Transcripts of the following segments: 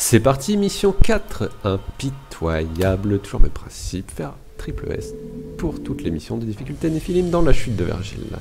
C'est parti, mission 4, impitoyable, toujours mes principes, faire triple S pour toutes les missions de difficulté Néphilim dans la chute de Vergile.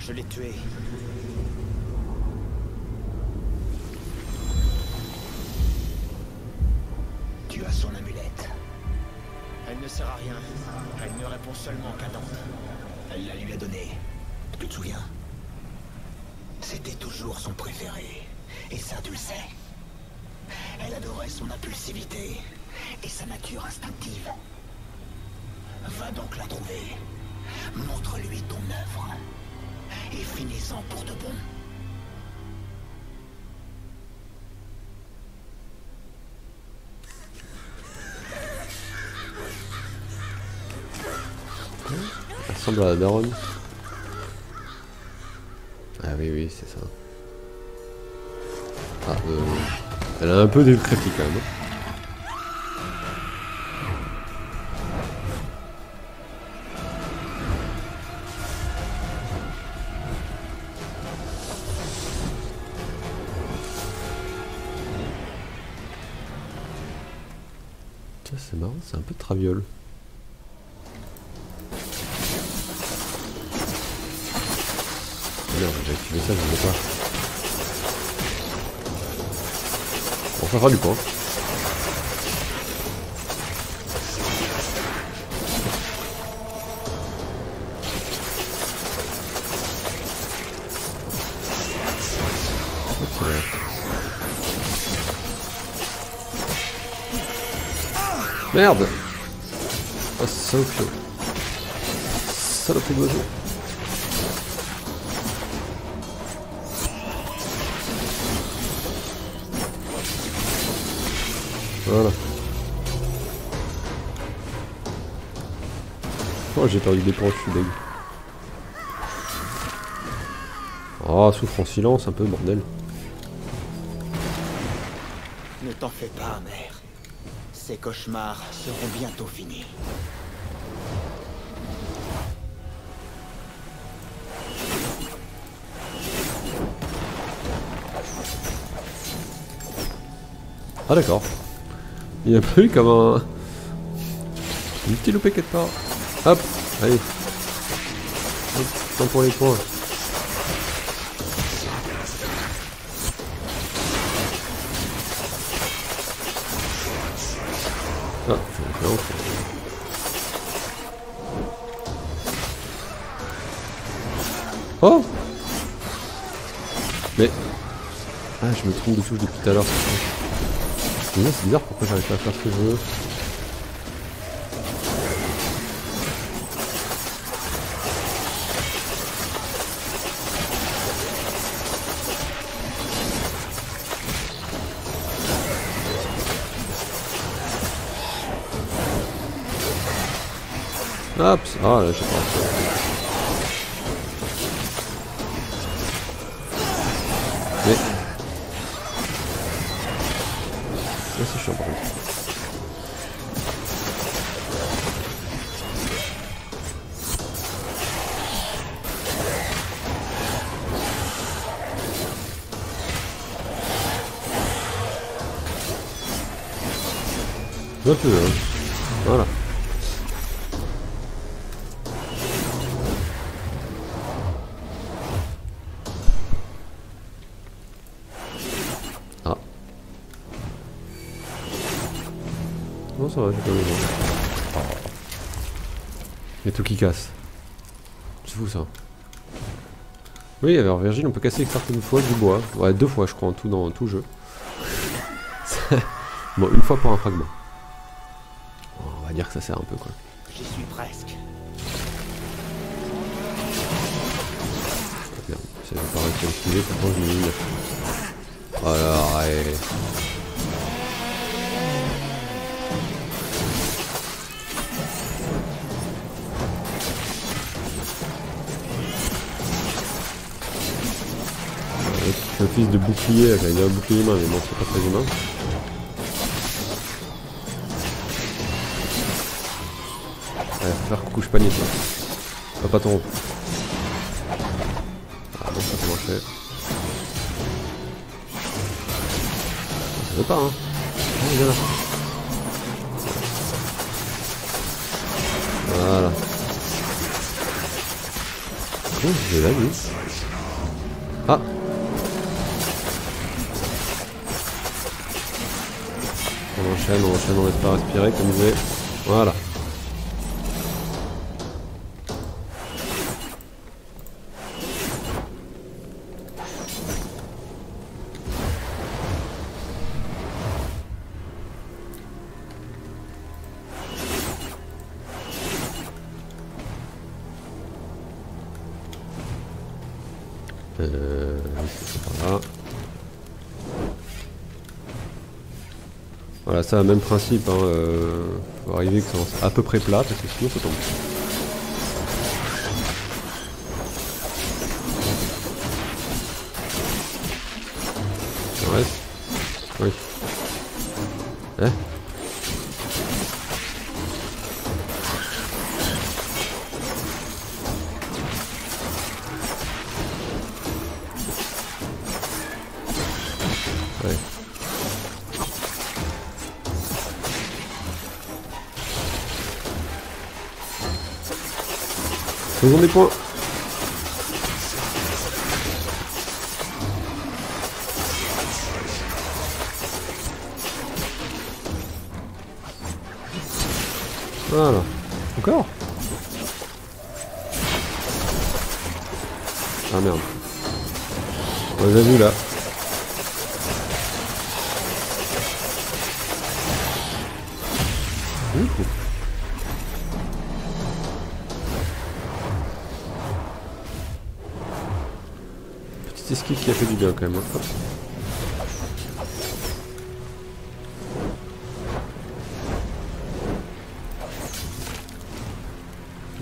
Je l'ai tué. Tu as son amulette. Elle ne sert à rien. Elle ne répond seulement qu'à non. Elle la lui a donnée. Tu te souviens? C'était toujours son préféré. Et ça, tu. Elle adorait son impulsivité et sa nature instinctive. Va donc la trouver. Montre-lui ton œuvre. Et finis-en pour de bon. Ressemble à la daronne. Ah oui, oui, c'est ça. Ah, euh, elle a un peu décrépit quand même. Tiens, c'est marrant, c'est un peu traviole. Activé ça, je sais pas. Bon, ça fera du. Ok. Merde Oh, salopio. Salope d'oiseau. Voilà. Oh, j'ai perdu des points, je suis deg. Oh, souffre en silence, un peu, bordel. Ne t'en fais pas, mère. Ces cauchemars seront bientôt finis. Ah, d'accord. Il a pas eu comme un. Une petite loupé quelque part. Hop, allez. Hop, temps pour les points. Ah. Oh Mais... Ah, je me trompe de touche depuis tout à l'heure. C'est bizarre pourquoi j'arrive pas à faire ce que je veux. Hop, ah là, je sais pas. Là c'est chiant par contre. Non, ça va, j'ai pas besoin. Il y a tout qui casse. C'est fou ça. Oui, alors Virgile, on peut casser certaines fois du bois. Ouais, deux fois, je crois, en tout dans tout jeu. bon, une fois pour un fragment. Bon, on va dire que ça sert un peu, quoi. J'y suis presque. Merde, j'ai pas réussi à pourtant je l'ai mis. Oh C'est fils de bouclier, dire un bouclier humain, mais bon, c'est pas très humain. Ouais, faut faire coucou, je panique là. Pas pas. Ah bon, ça peut marcher. Je veux pas, hein. Ah, viens là. Voilà. Oh, je là, lui. Ah On enchaîne, on enchaîne, on laisse pas respirer comme vous Voilà. Euh, voilà. Voilà, ça, même principe. Hein, euh, faut arriver que ça soit à peu près plat parce que sinon ça tombe. Ça reste Oui. Hein? Faisons des points. Voilà. Encore? Ah merde. On les a vus là. Ouh. Petite esquive qui a fait du bien quand même. hein.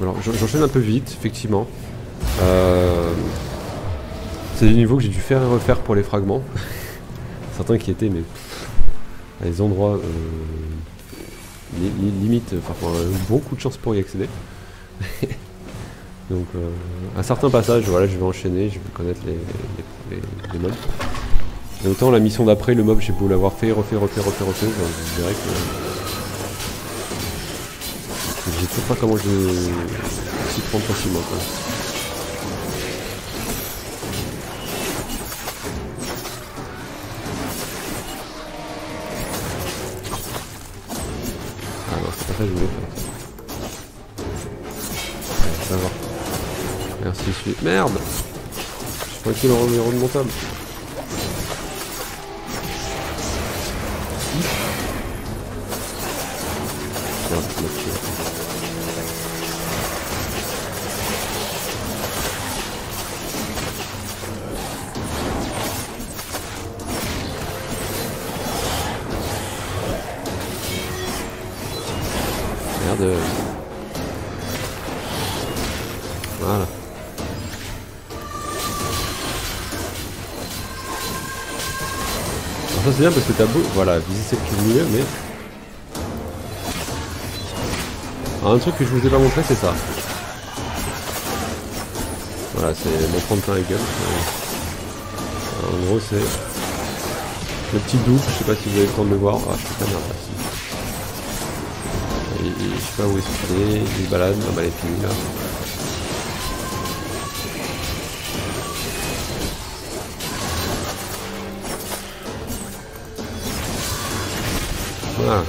Alors j'en- j'enchaîne un peu vite, effectivement. Euh, C'est des niveaux que j'ai dû faire et refaire pour les fragments. Certains qui étaient mais à des endroits euh, li- li- limite, enfin beaucoup de chance pour y accéder. Donc euh, à certains passages, voilà, je vais enchaîner, je vais connaître les, mobs. Et autant la mission d'après, le mob, j'ai beau l'avoir fait, refait, refait, refait, refait, je dirais que je sais toujours pas comment je s'y prendre facilement. Quoi. Ah non, c'est pas ça que. Suis... Merde Je crois qu'il est remontable. Merde, c'est bien parce que t'as beau, voilà, viser celle qui est milieu, mais... Alors, un truc que je vous ai pas montré c'est ça. Voilà, c'est mon prendre plein la gueule. Euh, En gros c'est... Le petit double, je sais pas si vous avez le temps de le voir. Ah, je suis pas merde là. Et, et je sais pas où est ce il se balade, ah bah elle est là. Voilà.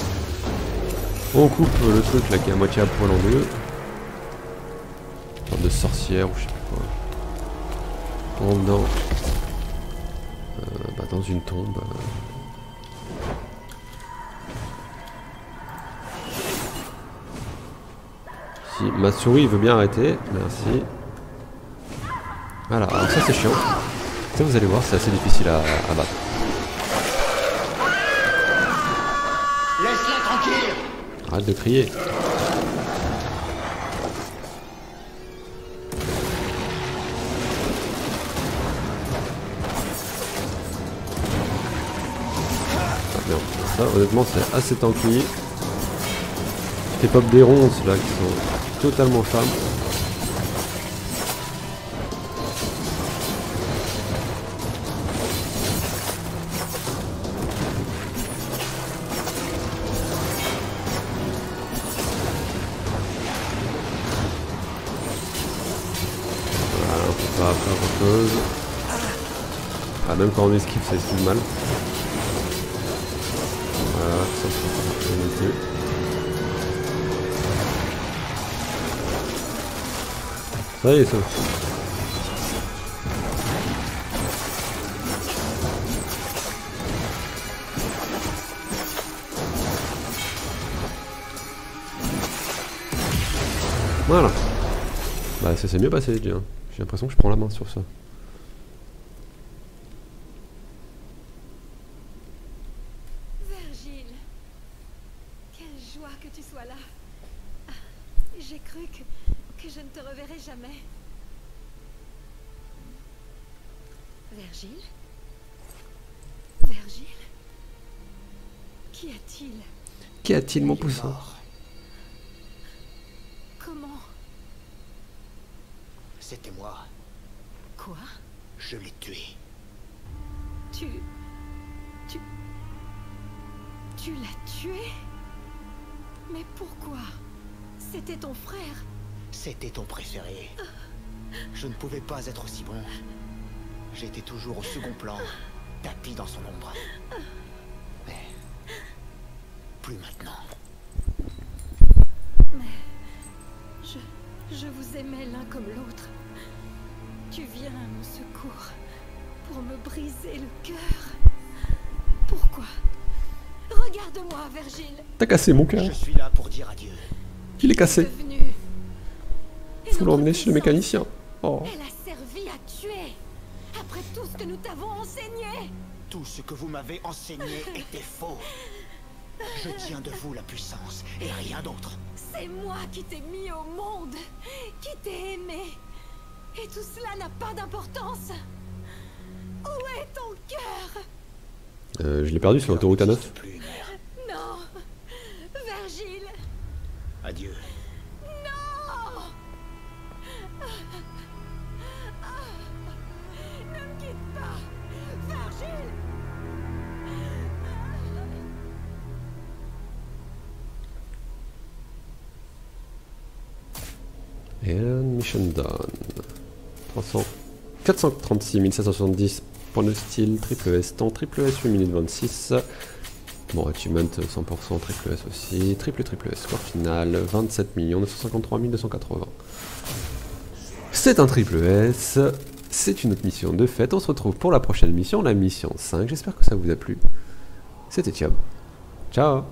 On coupe le truc là qui est à moitié à poil en deux. Sorte de sorcière ou je sais pas quoi. On dans, euh, bah, dans une tombe. Si ma souris veut bien arrêter, merci. Voilà, alors ça c'est chiant. Ça vous allez voir, c'est assez difficile à, à battre. Arrête de crier. Ça, honnêtement, c'est assez tanky. Les pop des ronces là qui sont totalement femmes. Ah, même quand on esquive, ça esquive mal. Voilà, ça, peux pas non plus. Ça y est, ça. Voilà. Bah ça s'est mieux passé déjà. J'ai l'impression que je prends la main sur ça. Virgile, quelle joie que tu sois là. Ah, J'ai cru que, que je ne te reverrais jamais. Virgile Virgile Qu'y a-t-il Qu'y a-t-il mon poussin. Comment C'était moi. Quoi Je l'ai tué. Tu... Tu... Tu l'as tué Mais pourquoi C'était ton frère. C'était ton préféré. Je ne pouvais pas être aussi bon. J'étais toujours au second plan, tapis dans son ombre. Plus maintenant. Mais... Je... Je vous aimais l'un comme l'autre. Tu viens à mon secours pour me briser le cœur. Pourquoi? Regarde-moi, Virgile. T'as cassé mon cœur. Je suis là pour dire adieu. Il est cassé. Faut l'emmener chez le mécanicien. Oh. Elle a servi à tuer. Après tout ce que nous t'avons enseigné. Tout ce que vous m'avez enseigné était faux. Je tiens de vous la puissance et rien d'autre. C'est moi qui t'ai mis au monde, qui t'ai aimé. Et tout cela n'a pas d'importance. Où est ton cœur? Euh, je l'ai perdu sur l'autoroute A9. n'existe plus, 300... 436 770 points de style, triple S, temps, triple S 8 minutes 26. Bon, achievement 100%, triple S aussi, triple triple S, score final 27 953 280. C'est un triple S, c'est une autre mission de fête, on se retrouve pour la prochaine mission, la mission 5, j'espère que ça vous a plu. C'était Thiab. Ciao